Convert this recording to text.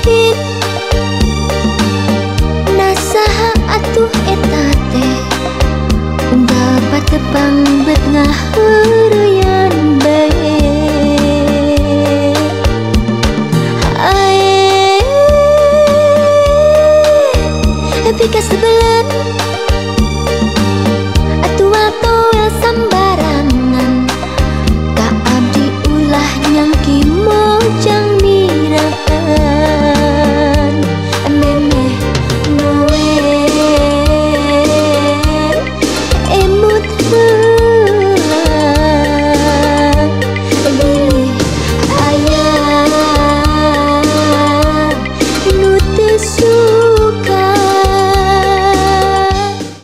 hidit nasaha atuh eta teh unggal patepang bet ngaheureun bae Ae Epikas tebelan